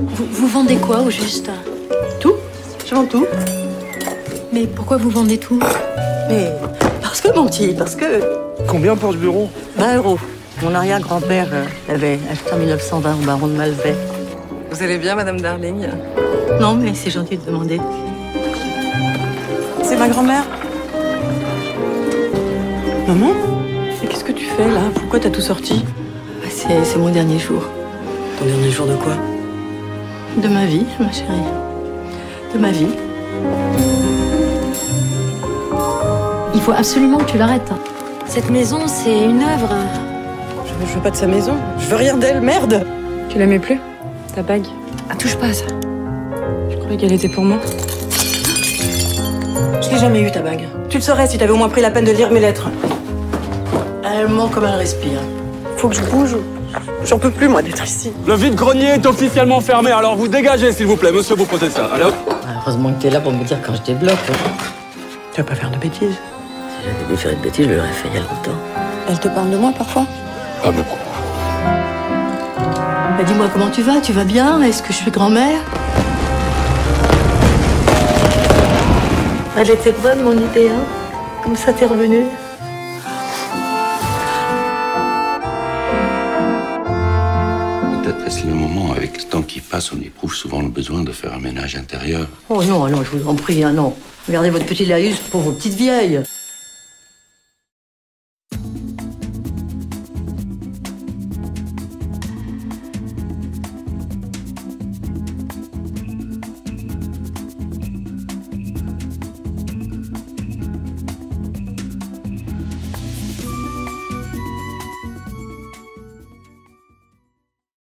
Vous, vous vendez quoi au juste Tout Je vends tout. Mais pourquoi vous vendez tout Mais parce que, mon petit, parce que... Combien pour ce bureau 20 euros. Mon arrière-grand-père euh, avait acheté en 1920 au baron de Malvet. Vous allez bien, Madame Darling Non, mais c'est gentil de demander. C'est ma grand-mère. Maman Là Pourquoi t'as tout sorti Ah, C'est c'est mon dernier jour. Ton dernier jour de quoi De ma vie, ma chérie. De ma vie. Il faut absolument que tu l'arrêtes. Cette maison, c'est une œuvre. je, je veux pas de sa maison. Je veux rien d'elle, merde Tu l'aimais plus Ta bague Ah, touche pas à ça. Je croyais qu'elle était pour moi. Je l'ai jamais eu, ta bague. Tu le saurais si t'avais au moins pris la peine de lire mes lettres. Elle ment comme elle respire. Faut que je bouge. J'en peux plus, moi, d'être ici. Le vide-grenier est officiellement fermé, alors vous dégagez, s'il vous plaît, monsieur vous ça. Allez hop Ah, Heureusement que t'es là pour me dire quand je débloque. Tu vas pas faire de bêtises. Si j'avais dû faire une bêtise, je l'aurais fait il y a longtemps. Elle te parle de moi, parfois? Ah, mais pourquoi? Bah, dis-moi comment tu vas Tu vas bien? Est-ce que je suis grand-mère? Elle était bonne, mon idée, hein Comme ça, t'es revenue? Le moment, avec le temps qui passe, on éprouve souvent le besoin de faire un ménage intérieur? Oh non, non, je vous en prie, hein, non. Regardez votre petit laïus pour vos petites vieilles.